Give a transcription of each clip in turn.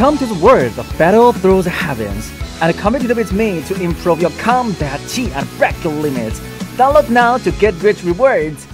Welcome to the world of Battle Through the Heavens, and compete with me to improve your combat chi and break your limits. Download now to get great rewards.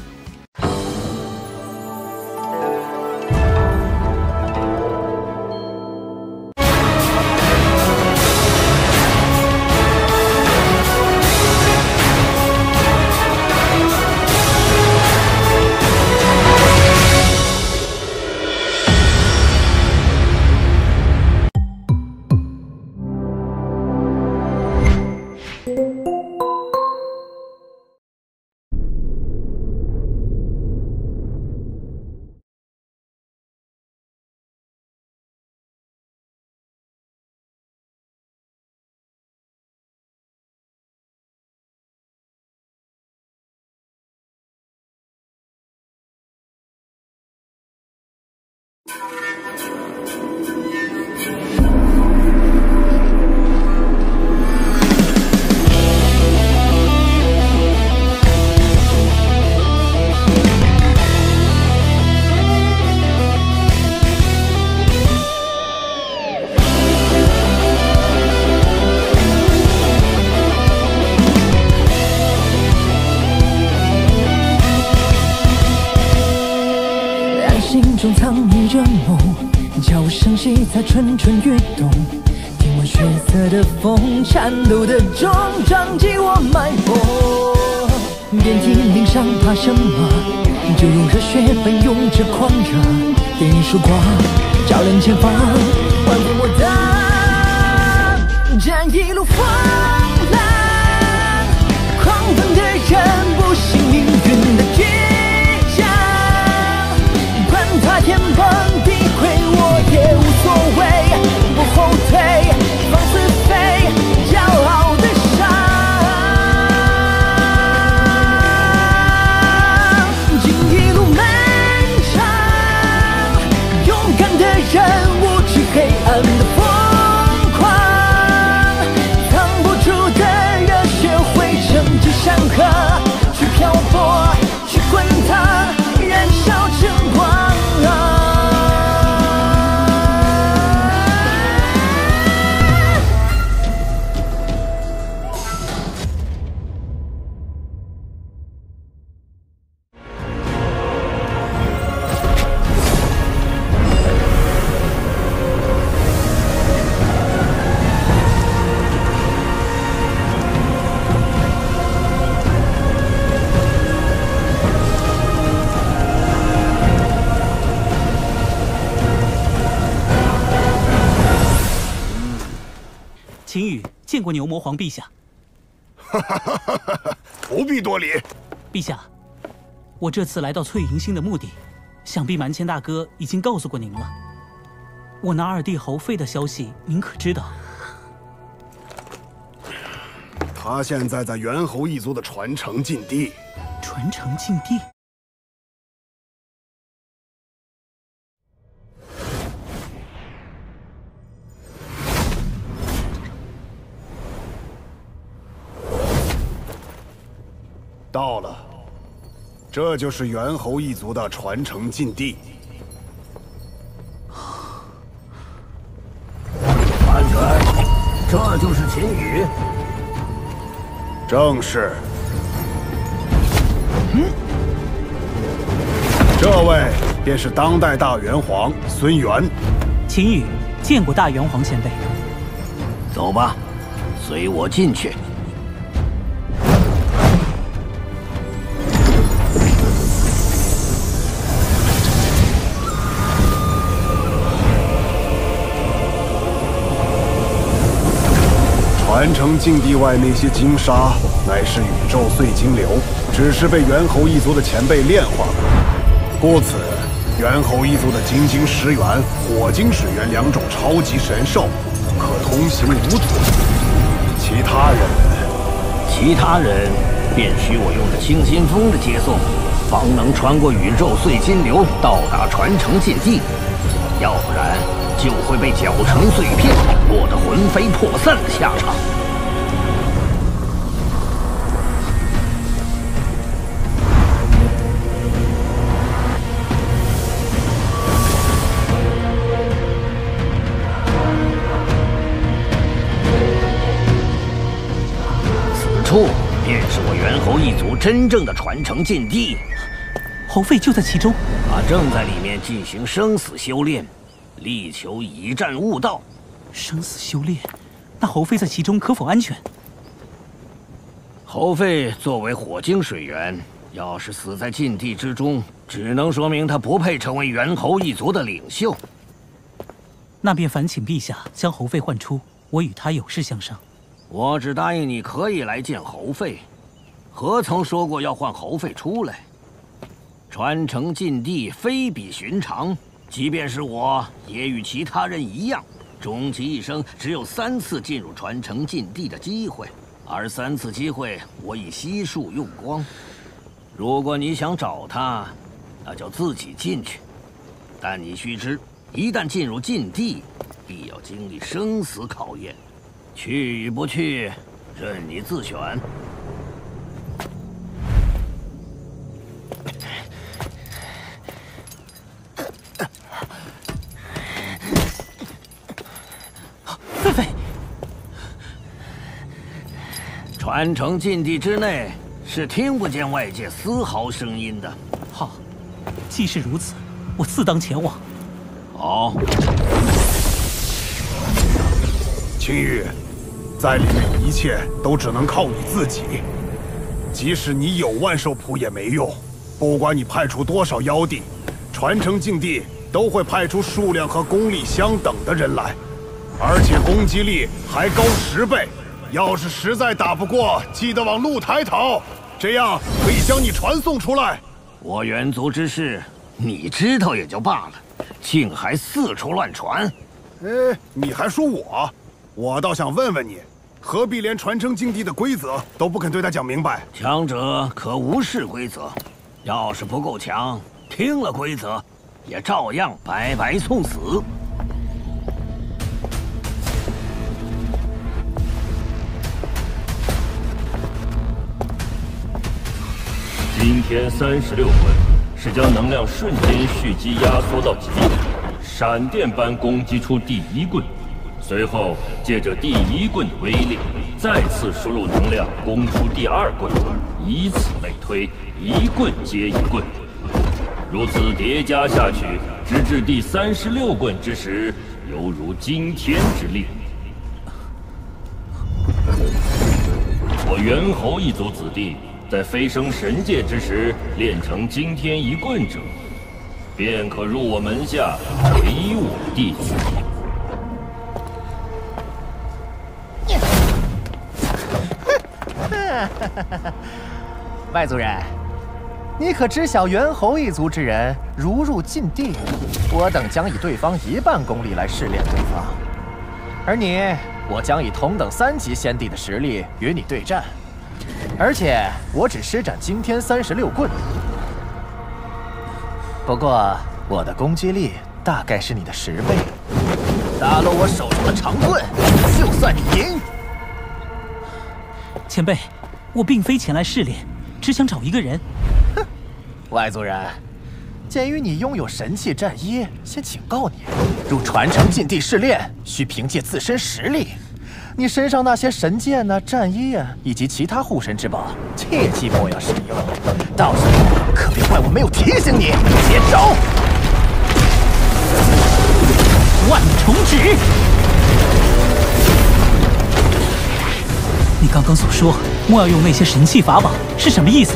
暗心中藏匿着梦，悄无声息在蠢蠢欲动。听闻血色的风，颤抖的钟，撞击我脉搏。遍体鳞伤，怕什么？就用热血奔涌着狂热，点一束光，照亮前方，唤醒我的这一路风过牛魔皇陛下。不必多礼。陛下，我这次来到翠云星的目的，想必蛮千大哥已经告诉过您了。我那二弟侯废的消息，您可知道？他现在在猿猴一族的传承禁地。传承禁地？到了，这就是猿猴一族的传承禁地。安全，这就是秦羽。正是。嗯这位便是当代大元皇孙元。秦羽见过大元皇前辈。走吧，随我进去。传承禁地外那些金沙，乃是宇宙碎金流，只是被猿猴一族的前辈炼化过。故此，猿猴一族的金晶石元、火晶石元两种超级神兽，可通行无阻。其他人，其他人便需我用着清新风的接送，方能穿过宇宙碎金流，到达传承禁地。要不然，就会被搅成碎片落得魂飞魄散的下场。此处便是我猿猴一族真正的传承禁地。侯费就在其中。他正在里面进行生死修炼。力求以战悟道。生死修炼，那侯妃在其中可否安全？侯妃作为火晶水源，要是死在禁地之中，只能说明他不配成为猿猴一族的领袖。那便烦请陛下将侯妃唤出，我与他有事相商。我只答应你可以来见侯妃，何曾说过要唤侯妃出来？传承禁地非比寻常，即便是我也与其他人一样，终其一生只有三次进入传承禁地的机会。而三次机会，我已悉数用光。如果你想找他，那就自己进去。但你须知，一旦进入禁地，必要经历生死考验。去与不去，任你自选。传承禁地之内是听不见外界丝毫声音的。好，既是如此，我自当前往。好，青玉，在里面一切都只能靠你自己。即使你有万兽谱也没用，不管你派出多少妖帝，传承禁地都会派出数量和功力相等的人来，而且攻击力还高十倍。要是实在打不过，记得往露台逃，这样可以将你传送出来。我猿族之事，你知道也就罢了，竟还四处乱传。哎，你还说我？我倒想问问你，何必连传承境地的规则都不肯对他讲明白？强者可无视规则，要是不够强，听了规则，也照样白白送死。今天三十六棍是将能量瞬间蓄积压缩到极点，闪电般攻击出第一棍，随后借着第一棍的威力，再次输入能量攻出第二棍，以此类推，一棍接一棍，如此叠加下去，直至第三十六棍之时，犹如惊天之力。我猿猴一族子弟。在飞升神界之时练成惊天一棍者，便可入我门下为我弟子。外族人，你可知晓猿猴一族之人如入禁地，我等将以对方一半功力来试炼对方，而你，我将以同等三级先帝的实力与你对战。而且我只施展惊天三十六棍，不过我的攻击力大概是你的十倍。打落我手中的长棍，就算你赢。前辈，我并非前来试炼，只想找一个人。哼，外族人，鉴于你拥有神器战衣，先警告你，入传承禁地试炼需凭借自身实力。你身上那些神剑呢、战衣啊，以及其他护身之宝，切记莫要使用。到时候可别怪我没有提醒你。接招！万重指！你刚刚所说莫要用那些神器法宝，是什么意思？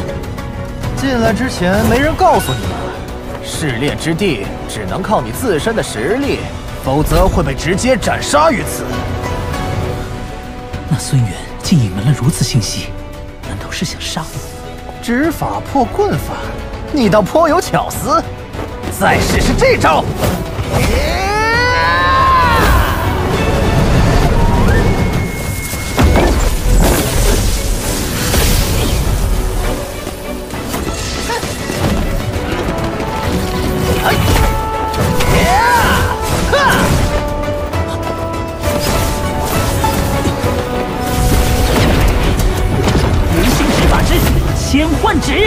进来之前没人告诉你吗？试炼之地只能靠你自身的实力，否则会被直接斩杀于此。孙远竟隐瞒了如此信息，难道是想杀我？指法破棍法，你倒颇有巧思。再试试这招。天幻指，你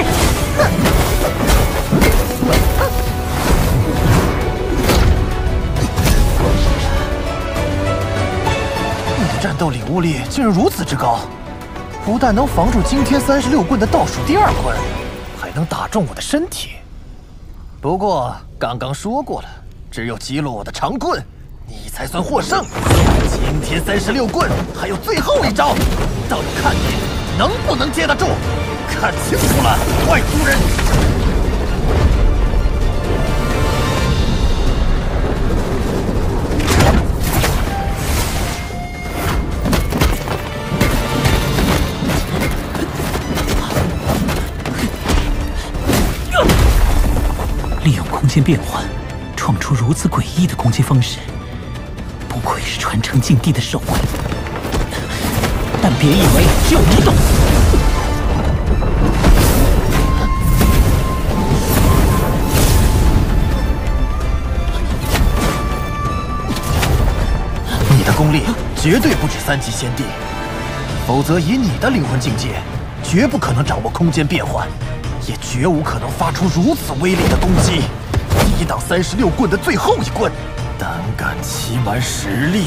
的战斗领悟力竟然如此之高，不但能防住惊天三十六棍的倒数第二棍，还能打中我的身体。不过刚刚说过了，只有击落我的长棍，你才算获胜。惊天三十六棍还有最后一招，倒要看你能不能接得住。看清楚了，外族人！利用空间变换，创出如此诡异的攻击方式，不愧是传承禁地的守卫。别以为就你懂，你的功力绝对不止三级仙帝，否则以你的灵魂境界，绝不可能掌握空间变换，也绝无可能发出如此威力的攻击。抵挡三十六棍的最后一棍，胆敢欺瞒实力！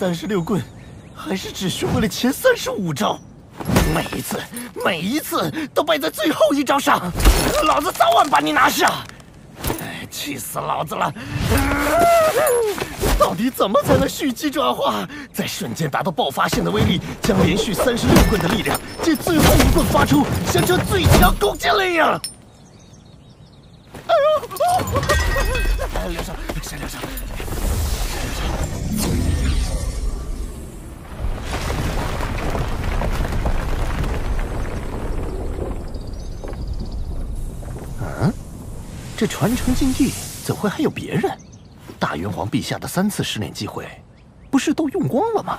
三十六棍，还是只学会了前三十五招，每一次，每一次都败在最后一招上，老子早晚把你拿下！哎，气死老子了！到底怎么才能蓄积转化，在瞬间达到爆发性的威力，将连续三十六棍的力量借最后一棍发出，像这最强攻击力呀！哎呦！哎刘少，先刘少。这传承禁地怎会还有别人？大元皇陛下的三次试炼机会，不是都用光了吗？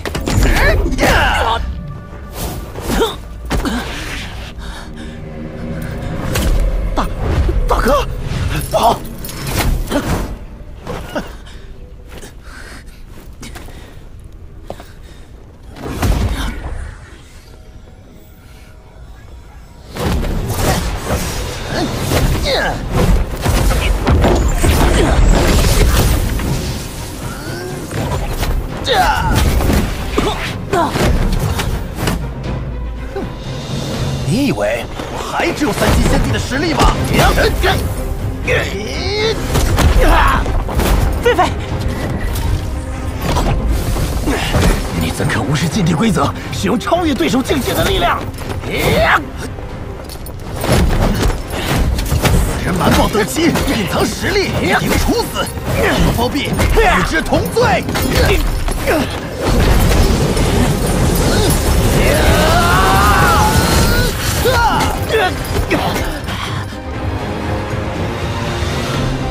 使用超越对手境界的力量！此人瞒报得妻，隐藏实力，一定处死！包庇，与之同罪！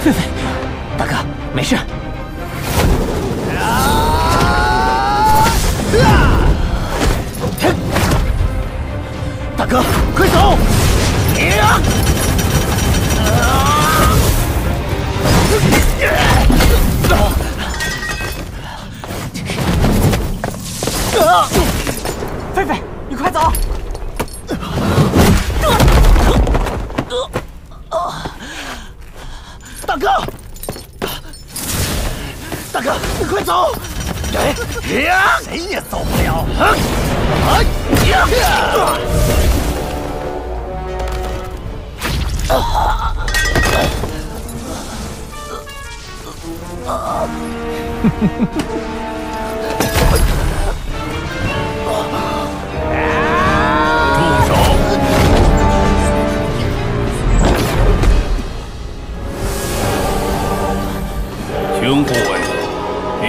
狒狒，大哥，没事。哥，快走！啊！狒狒，你快走！大哥，大哥，你快走！谁也走不了！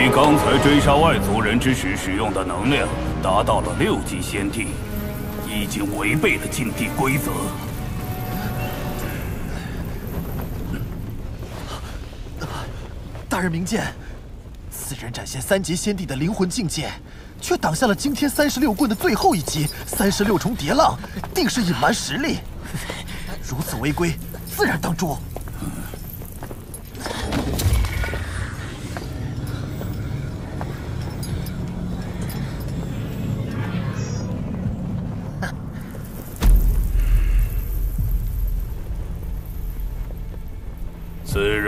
你！刚才追杀外族人之时使用的能量达到了六级仙帝，已经违背了禁地规则。大人明鉴，此人展现三级仙帝的灵魂境界，却挡下了惊天三十六棍的最后一击三十六重叠浪，定是隐瞒实力。如此违规，自然当诛。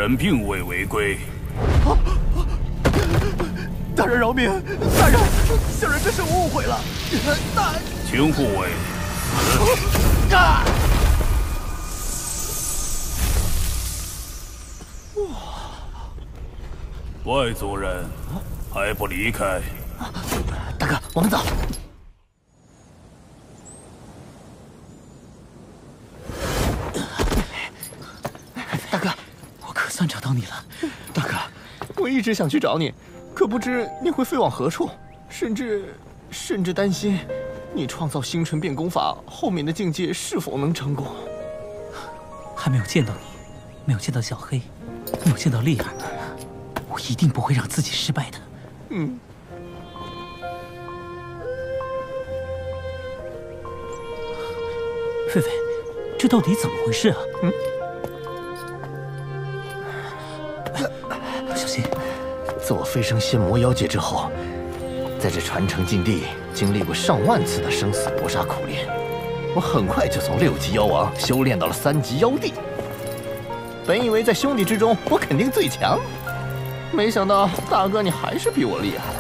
人并未违规。大人饶命！大人，小人真是误会了。大，请护卫。啊！外族人还不离开？大哥，我们走。大哥，我可算找到你了。大哥，我一直想去找你，可不知你会飞往何处，甚至甚至担心你创造星辰变功法后面的境界是否能成功。还没有见到你，没有见到小黑，没有见到丽儿，我一定不会让自己失败的。嗯。菲菲，这到底怎么回事啊？嗯。自我飞升仙魔妖界之后，在这传承禁地经历过上万次的生死搏杀苦练，我很快就从六级妖王修炼到了三级妖帝。本以为在兄弟之中我肯定最强，没想到大哥你还是比我厉害。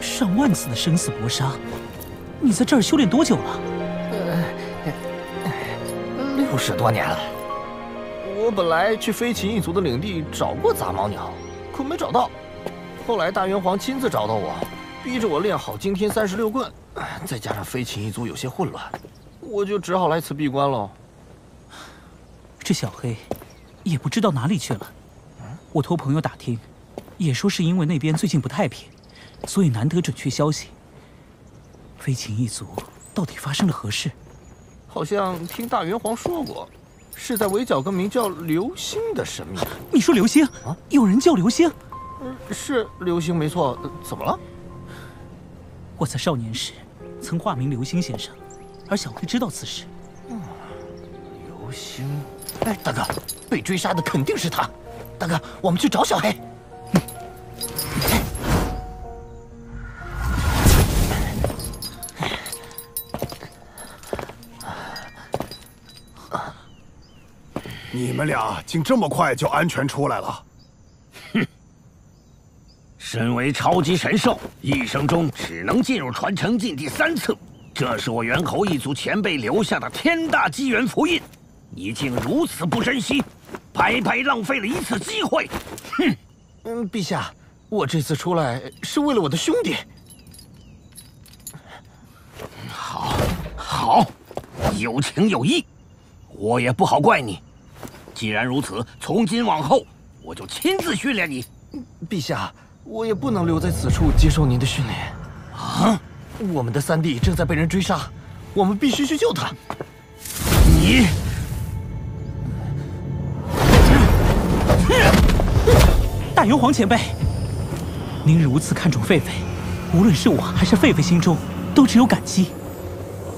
上万次的生死搏杀，你在这儿修炼多久了？六十多年了。我本来去飞禽一族的领地找过杂毛鸟，可没找到。后来大元皇亲自找到我，逼着我练好惊天三十六棍，再加上飞禽一族有些混乱，我就只好来此闭关了。这小黑也不知道哪里去了。我托朋友打听，也说是因为那边最近不太平，所以难得准确消息。飞禽一族到底发生了何事？好像听大元皇说过，是在围剿个名叫流星的神秘。你说流星啊？有人叫流星？是流星没错。怎么了？我在少年时曾化名流星先生，而小黑知道此事。嗯流星，哎，大哥，被追杀的肯定是他。大哥，我们去找小黑。你们俩竟这么快就安全出来了？哼！身为超级神兽，一生中只能进入传承境地三次，这是我猿猴一族前辈留下的天大机缘符印。你竟如此不珍惜，白白浪费了一次机会！哼！嗯，陛下，我这次出来是为了我的兄弟。好，好，有情有义，我也不好怪你。既然如此，从今往后我就亲自训练你。陛下，我也不能留在此处接受您的训练。啊！我们的三弟正在被人追杀，我们必须去救他。你，大元皇前辈，您如此看重狒狒，无论是我还是狒狒，心中都只有感激。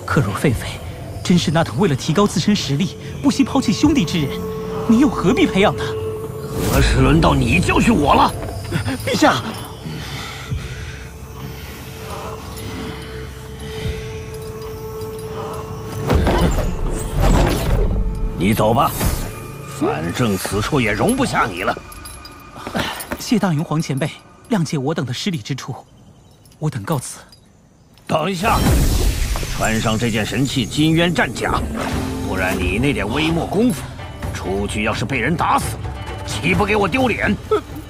可若狒狒真是那等为了提高自身实力，不惜抛弃兄弟之人，你又何必培养他？何时轮到你教训我了，陛下？你走吧，反正此处也容不下你了。谢大元皇前辈谅解我等的失礼之处，我等告辞。等一下，穿上这件神器金渊战甲，不然你那点微末功夫，出去要是被人打死了，岂不给我丢脸？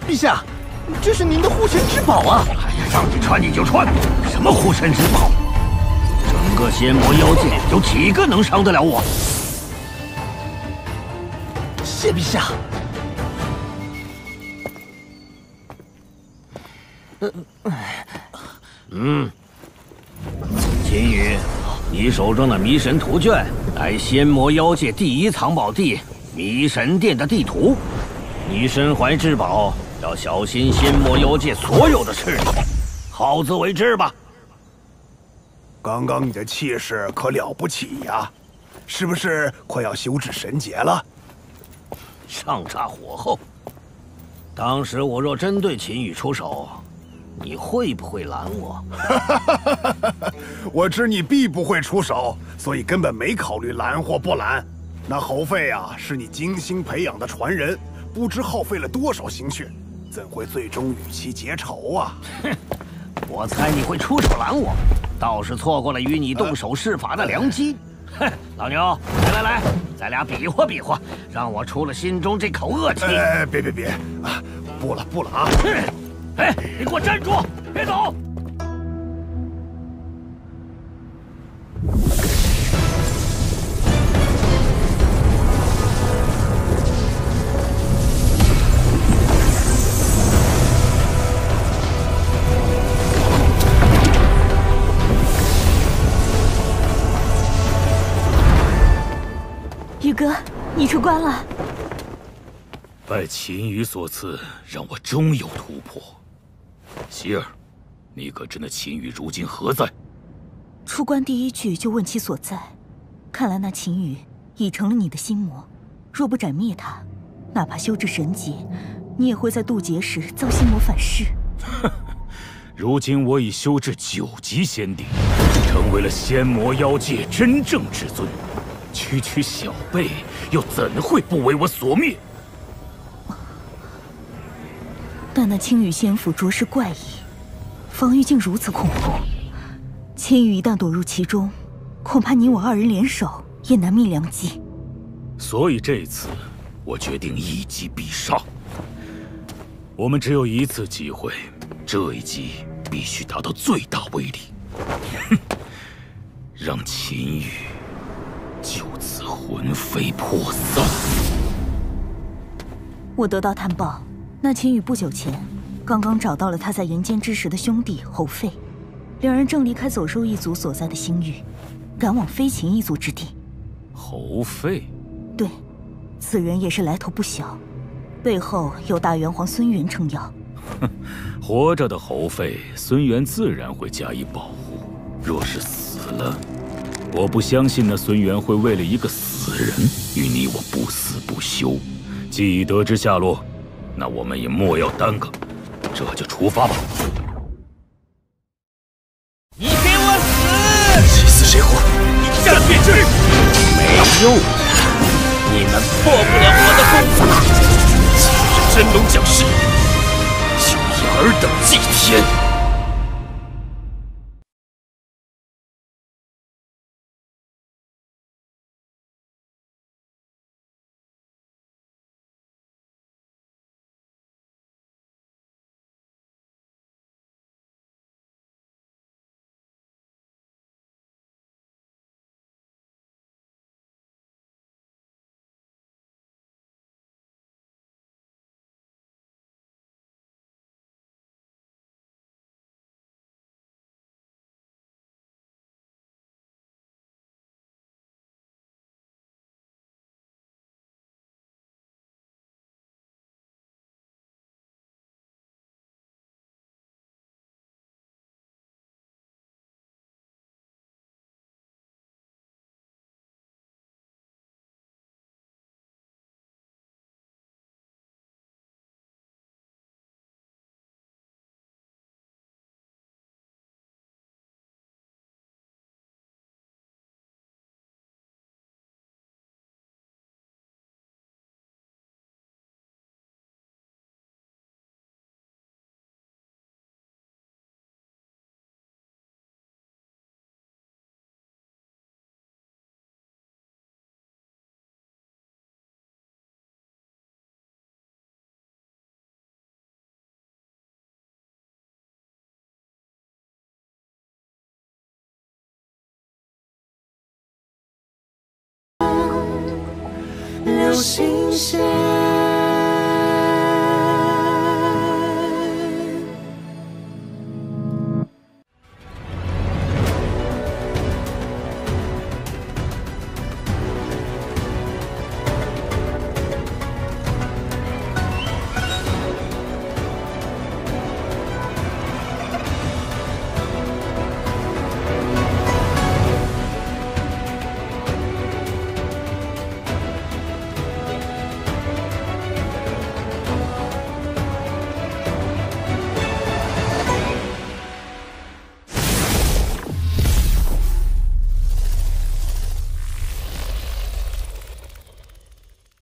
陛下，这是您的护身之宝啊！哎呀，让你穿你就穿，什么护身之宝？整个仙魔妖界有几个能伤得了我？谢陛下。嗯，秦羽，你手中的迷神图卷乃仙魔妖界第一藏宝地迷神殿的地图，你身怀至宝，要小心仙魔妖界所有的势力，好自为之吧。刚刚你的气势可了不起呀，是不是快要修至神劫了？上煞火候。当时我若真对秦羽出手，你会不会拦我？我知你必不会出手，所以根本没考虑拦或不拦。那侯费啊，是你精心培养的传人，不知耗费了多少心血，怎会最终与其结仇啊？哼，我猜你会出手拦我，倒是错过了与你动手试法的良机。哼，老牛，来来来，咱俩比划比划，让我出了心中这口恶气。哎，别别别，啊，不了不了啊！哼哎，你给我站住，别走！出关了。拜秦羽所赐，让我终有突破。希儿，你可知那秦羽如今何在？出关第一句就问其所在，看来那秦羽已成了你的心魔。若不斩灭他，哪怕修至神级，你也会在渡劫时遭心魔反噬。如今我已修至九级仙帝，成为了仙魔妖界真正至尊。区区小辈，又怎会不为我所灭？但那青羽仙府着实怪异，防御竟如此恐怖。青羽一旦躲入其中，恐怕你我二人联手也难觅良机。所以这次，我决定一击必杀。我们只有一次机会，这一击必须达到最大威力。哼，让秦羽。就此魂飞魄散。我得到探报，那秦羽不久前刚刚找到了他在人间之时的兄弟侯费，两人正离开走兽一族所在的星域，赶往飞禽一族之地。侯费，对，此人也是来头不小，背后有大元皇孙元撑腰。哼，活着的侯费，孙元自然会加以保护；若是死了，我不相信那孙元会为了一个死人与你我不死不休。既已得知下落，那我们也莫要耽搁，这就出发吧。你给我死！谁死谁活，一战便知。没用，你们破不了我的功法。既是真龙降世，就以尔等祭天。新鲜